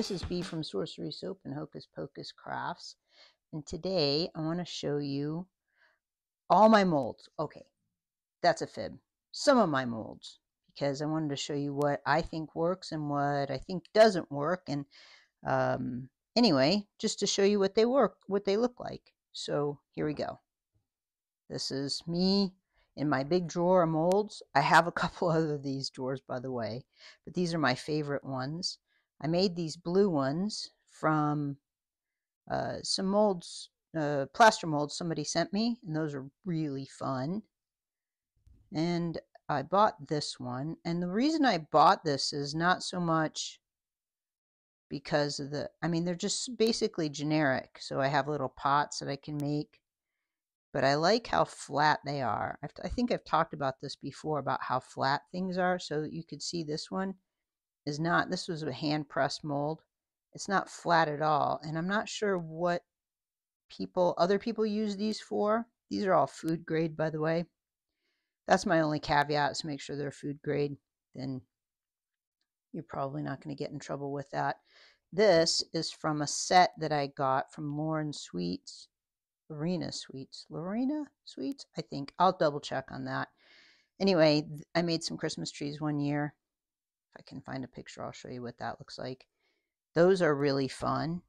this is B from Sorcery Soap and Hocus Pocus Crafts. And today I want to show you all my molds. Okay, that's a fib. Some of my molds because I wanted to show you what I think works and what I think doesn't work. And um, anyway, just to show you what they work, what they look like. So here we go. This is me in my big drawer of molds. I have a couple other of these drawers, by the way, but these are my favorite ones. I made these blue ones from uh, some molds, uh, plaster molds somebody sent me, and those are really fun. And I bought this one, and the reason I bought this is not so much because of the, I mean, they're just basically generic. So I have little pots that I can make, but I like how flat they are. I've, I think I've talked about this before about how flat things are. So you could see this one is not, this was a hand pressed mold. It's not flat at all. And I'm not sure what people, other people use these for. These are all food grade, by the way. That's my only caveat is make sure they're food grade. Then you're probably not going to get in trouble with that. This is from a set that I got from Lauren Sweets, Lorena Sweets, Lorena Sweets, I think. I'll double check on that. Anyway, I made some Christmas trees one year if I can find a picture, I'll show you what that looks like. Those are really fun.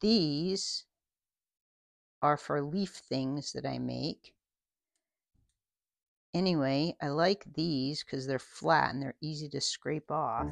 These are for leaf things that I make. Anyway, I like these because they're flat and they're easy to scrape off.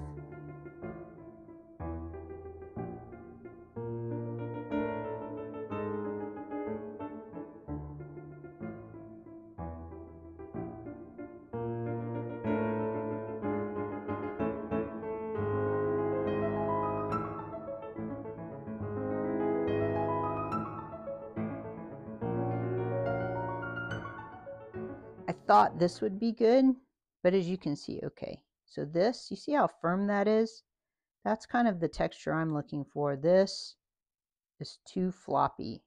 Thought this would be good, but as you can see, okay. So this, you see how firm that is? That's kind of the texture I'm looking for. This is too floppy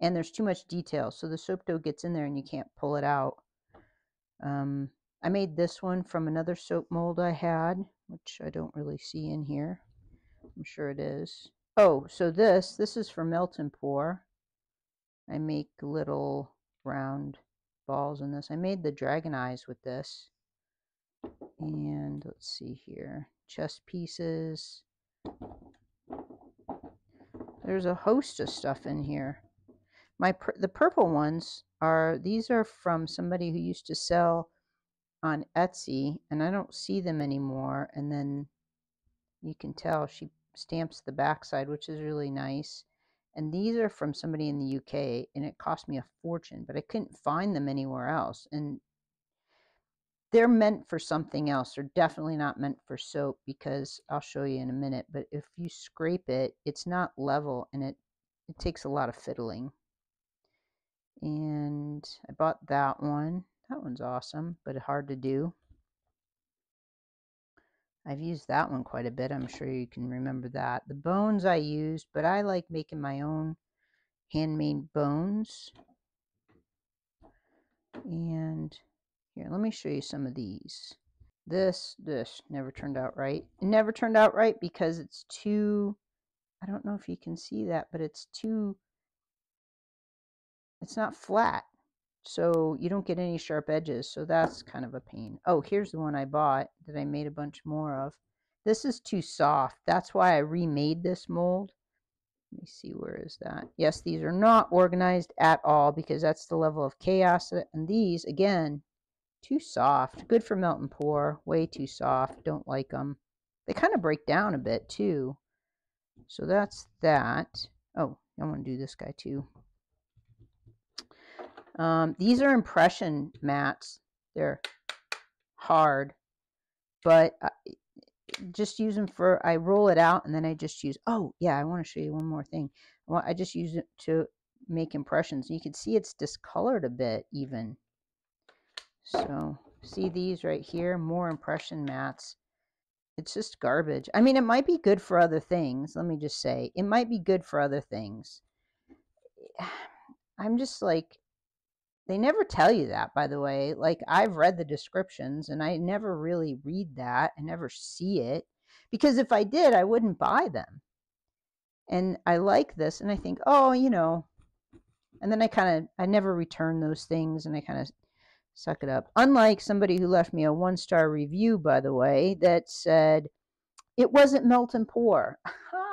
and there's too much detail. So the soap dough gets in there and you can't pull it out. Um, I made this one from another soap mold I had, which I don't really see in here. I'm sure it is. Oh, so this, this is for melt and pour. I make little round balls in this. I made the dragon eyes with this. And let's see here. Chess pieces. There's a host of stuff in here. My The purple ones are, these are from somebody who used to sell on Etsy, and I don't see them anymore. And then you can tell she stamps the backside, which is really nice. And these are from somebody in the UK, and it cost me a fortune, but I couldn't find them anywhere else. And they're meant for something else. They're definitely not meant for soap because I'll show you in a minute. But if you scrape it, it's not level and it, it takes a lot of fiddling. And I bought that one. That one's awesome, but hard to do. I've used that one quite a bit. I'm sure you can remember that. The bones I used, but I like making my own handmade bones. And here, let me show you some of these. This, this never turned out right. It never turned out right because it's too, I don't know if you can see that, but it's too, it's not flat. So you don't get any sharp edges. So that's kind of a pain. Oh, here's the one I bought that I made a bunch more of. This is too soft. That's why I remade this mold. Let me see, where is that? Yes, these are not organized at all because that's the level of chaos. And these, again, too soft. Good for melt and pour. Way too soft. Don't like them. They kind of break down a bit too. So that's that. Oh, I want to do this guy too. Um, these are impression mats. They're hard, but I just use them for, I roll it out and then I just use, oh yeah, I want to show you one more thing. I, I just use it to make impressions. You can see it's discolored a bit even. So see these right here, more impression mats. It's just garbage. I mean, it might be good for other things. Let me just say, it might be good for other things. I'm just like, they never tell you that, by the way. Like, I've read the descriptions and I never really read that. I never see it. Because if I did, I wouldn't buy them. And I like this and I think, oh, you know, and then I kind of, I never return those things and I kind of suck it up. Unlike somebody who left me a one star review, by the way, that said, it wasn't melt and pour.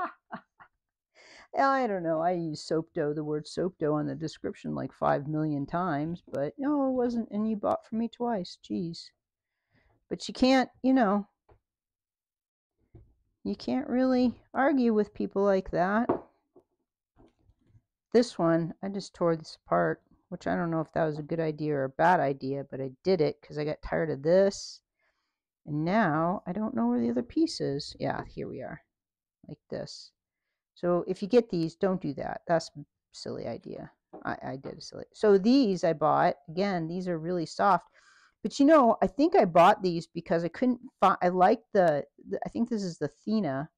Eh, I don't know. I use soap dough, the word soap dough on the description like five million times, but no, it wasn't. And you bought from me twice. Jeez. But you can't, you know, you can't really argue with people like that. This one, I just tore this apart, which I don't know if that was a good idea or a bad idea, but I did it because I got tired of this. And now I don't know where the other piece is. Yeah, here we are, like this. So if you get these, don't do that. That's a silly idea. I, I did a silly. So these I bought. Again, these are really soft. But you know, I think I bought these because I couldn't find, I liked the, the, I think this is the Thena,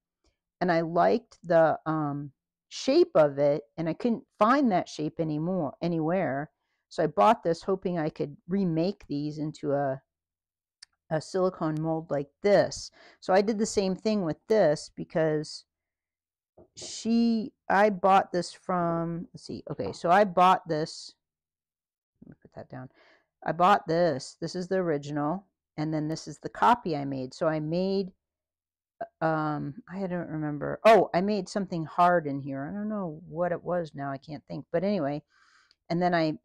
and I liked the um, shape of it, and I couldn't find that shape anymore, anywhere. So I bought this hoping I could remake these into a, a silicone mold like this. So I did the same thing with this because she, I bought this from, let's see, okay, so I bought this, let me put that down. I bought this. This is the original. And then this is the copy I made. So I made, uh, um, I don't remember. Oh, I made something hard in here. I don't know what it was now. I can't think. But anyway, and then I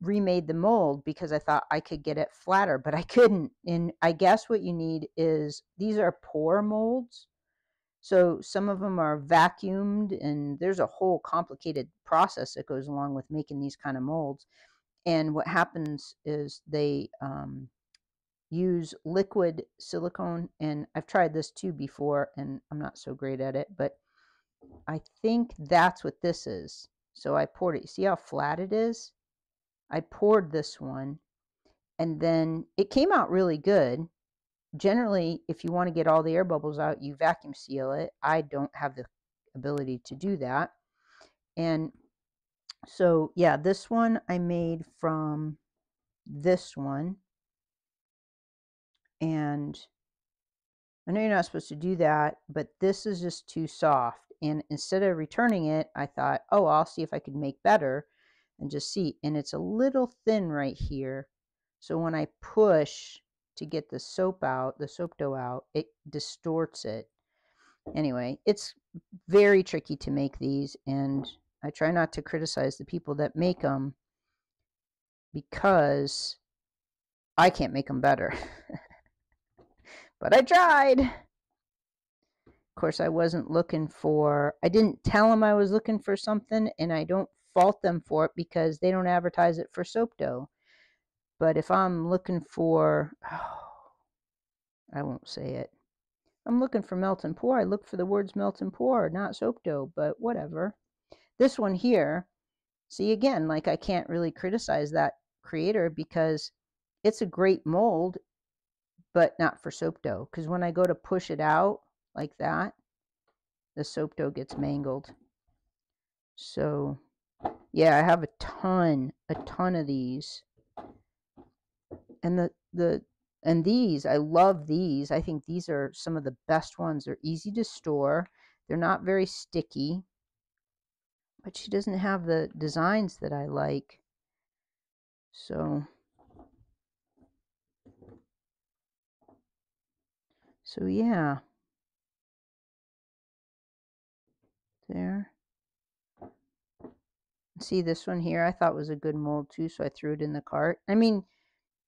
remade the mold because I thought I could get it flatter, but I couldn't. And I guess what you need is these are pour molds. So some of them are vacuumed, and there's a whole complicated process that goes along with making these kind of molds and what happens is they um, use liquid silicone and I've tried this too before and I'm not so great at it but I think that's what this is. So I poured it you see how flat it is? I poured this one and then it came out really good generally if you want to get all the air bubbles out you vacuum seal it I don't have the ability to do that and so yeah, this one I made from this one. And I know you're not supposed to do that, but this is just too soft. And instead of returning it, I thought, oh, I'll see if I could make better and just see. And it's a little thin right here. So when I push to get the soap out, the soap dough out, it distorts it. Anyway, it's very tricky to make these and I try not to criticize the people that make them because I can't make them better. but I tried. Of course, I wasn't looking for, I didn't tell them I was looking for something, and I don't fault them for it because they don't advertise it for soap dough. But if I'm looking for, oh, I won't say it. I'm looking for melt and pour. I look for the words melt and pour, not soap dough, but whatever. This one here, see again, like I can't really criticize that creator because it's a great mold, but not for soap dough. Because when I go to push it out like that, the soap dough gets mangled. So yeah, I have a ton, a ton of these. And the, the, and these, I love these. I think these are some of the best ones. They're easy to store. They're not very sticky but she doesn't have the designs that I like. So, so yeah. There. See this one here, I thought was a good mold too, so I threw it in the cart. I mean,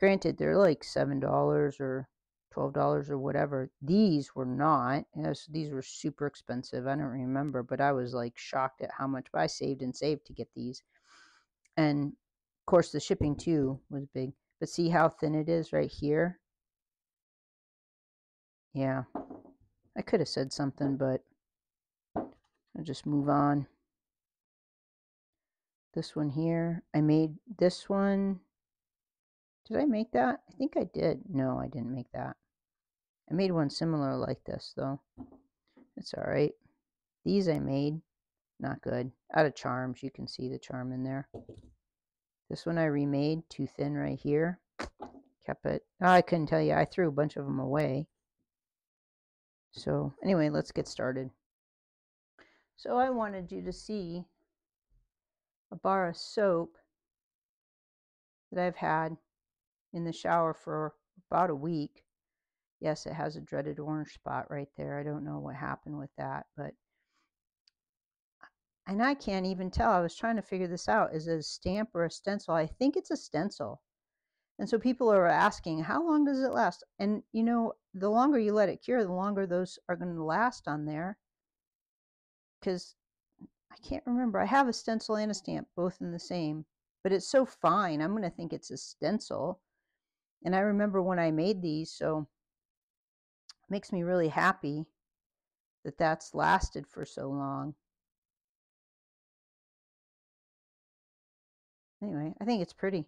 granted, they're like $7 or $12 or whatever. These were not. These were super expensive. I don't remember, but I was like shocked at how much. I saved and saved to get these. And of course, the shipping too was big. But see how thin it is right here? Yeah. I could have said something, but I'll just move on. This one here. I made this one. Did I make that? I think I did. No, I didn't make that. I made one similar like this, though. It's alright. These I made. Not good. Out of charms. You can see the charm in there. This one I remade. Too thin right here. Kept it. Oh, I couldn't tell you. I threw a bunch of them away. So, anyway, let's get started. So I wanted you to see a bar of soap that I've had in the shower for about a week. Yes, it has a dreaded orange spot right there. I don't know what happened with that, but and I can't even tell. I was trying to figure this out. Is it a stamp or a stencil? I think it's a stencil. And so people are asking, how long does it last? And you know, the longer you let it cure, the longer those are going to last on there. Because I can't remember. I have a stencil and a stamp, both in the same, but it's so fine. I'm going to think it's a stencil. And I remember when I made these, so it makes me really happy that that's lasted for so long. Anyway, I think it's pretty.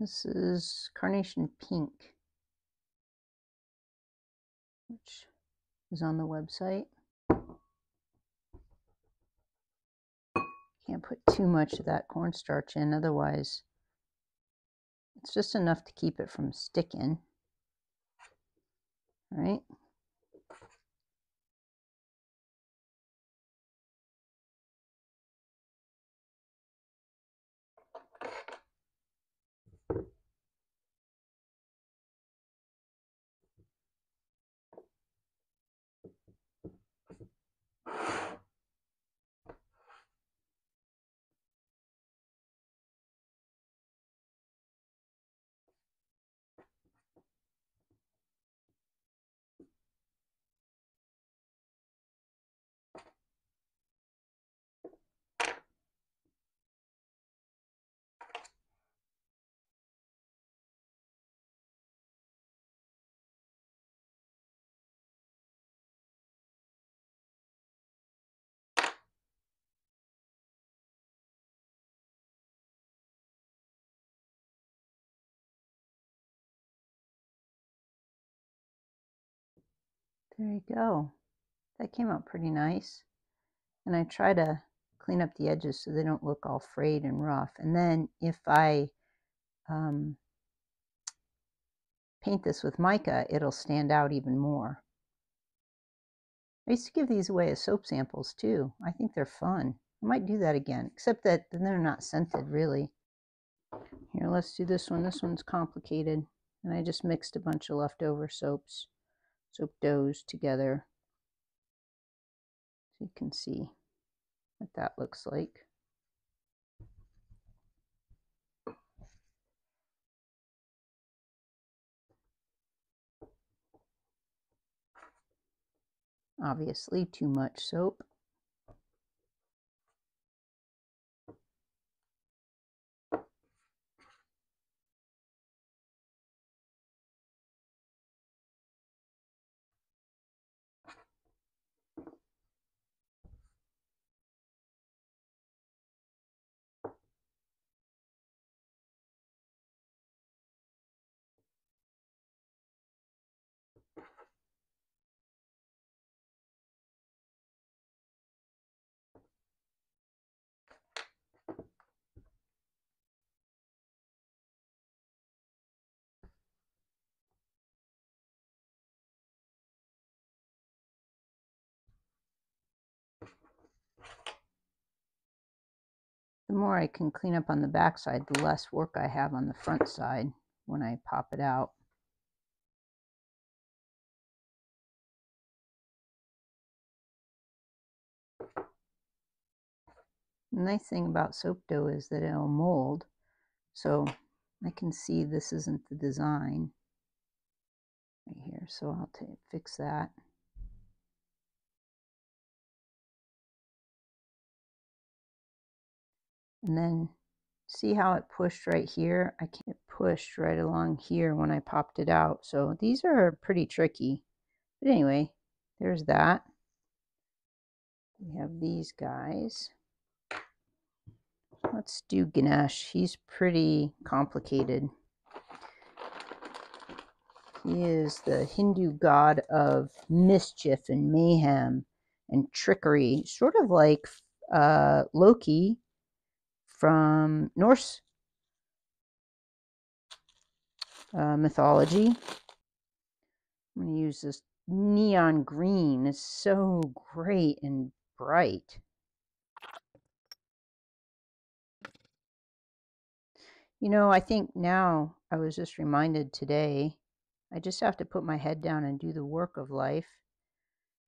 This is Carnation Pink, which is on the website. Can't put too much of that cornstarch in, otherwise it's just enough to keep it from sticking. All right. There you go. That came out pretty nice. And I try to clean up the edges so they don't look all frayed and rough. And then if I um, paint this with mica, it'll stand out even more. I used to give these away as soap samples too. I think they're fun. I might do that again, except that they're not scented really. Here, let's do this one. This one's complicated. And I just mixed a bunch of leftover soaps soap doughs together so you can see what that looks like. Obviously too much soap. The more I can clean up on the back side, the less work I have on the front side when I pop it out. The nice thing about soap dough is that it'll mold. So I can see this isn't the design right here. So I'll fix that. And then see how it pushed right here? I can't push right along here when I popped it out so these are pretty tricky. But anyway there's that. We have these guys. Let's do Ganesh. He's pretty complicated. He is the Hindu god of mischief and mayhem and trickery sort of like uh, Loki from Norse uh, mythology. I'm going to use this neon green. It's so great and bright. You know, I think now I was just reminded today, I just have to put my head down and do the work of life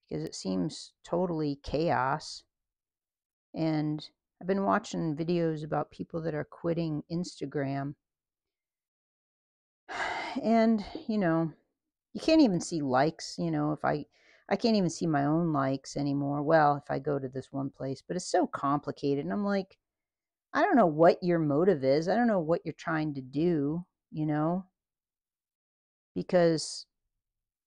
because it seems totally chaos. And I've been watching videos about people that are quitting Instagram. And, you know, you can't even see likes, you know, if I I can't even see my own likes anymore. Well, if I go to this one place, but it's so complicated. And I'm like, I don't know what your motive is. I don't know what you're trying to do, you know, because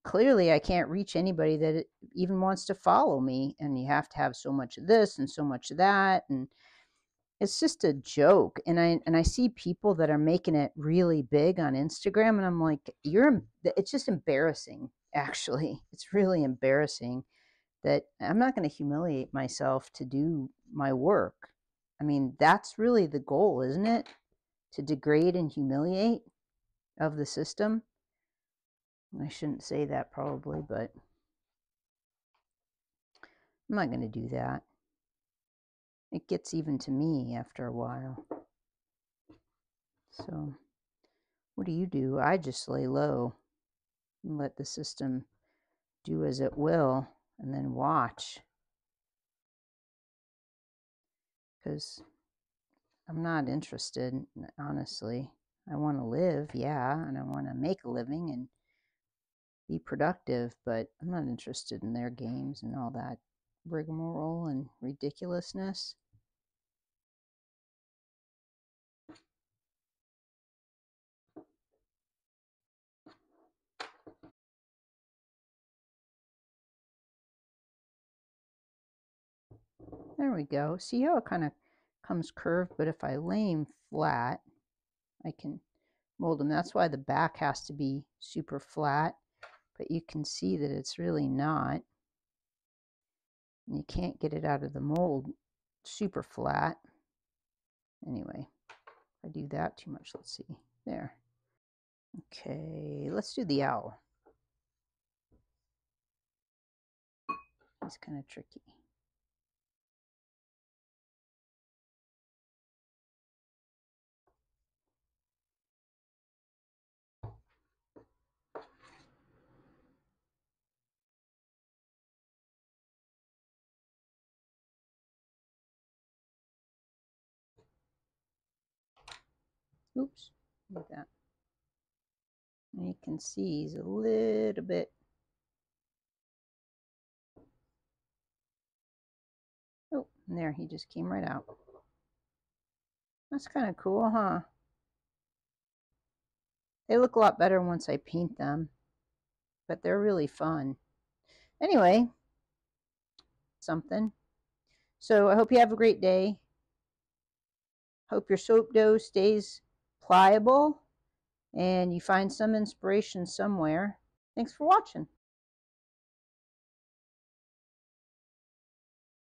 clearly I can't reach anybody that even wants to follow me. And you have to have so much of this and so much of that. And it's just a joke. And I, and I see people that are making it really big on Instagram. And I'm like, you're, it's just embarrassing, actually. It's really embarrassing that I'm not going to humiliate myself to do my work I mean, that's really the goal, isn't it? To degrade and humiliate of the system. I shouldn't say that probably, but I'm not going to do that. It gets even to me after a while. So, what do you do? I just lay low and let the system do as it will and then watch because I'm not interested, honestly. I want to live, yeah, and I want to make a living and be productive, but I'm not interested in their games and all that rigmarole and ridiculousness. There we go. See how it kind of comes curved, but if I lay flat, I can mold them. That's why the back has to be super flat, but you can see that it's really not. And you can't get it out of the mold super flat. Anyway, if I do that too much, let's see. There. Okay, let's do the owl. It's kind of tricky. Like that. And you can see he's a little bit Oh, there he just came right out. That's kind of cool, huh? They look a lot better once I paint them, but they're really fun. Anyway, something. So I hope you have a great day. Hope your soap dough stays pliable and you find some inspiration somewhere. Thanks for watching.